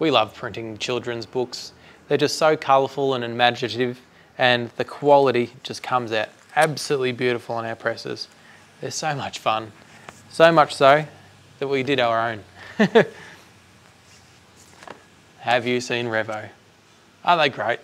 We love printing children's books. They're just so colourful and imaginative and the quality just comes out absolutely beautiful on our presses. They're so much fun. So much so that we did our own. Have you seen Revo? Are they great?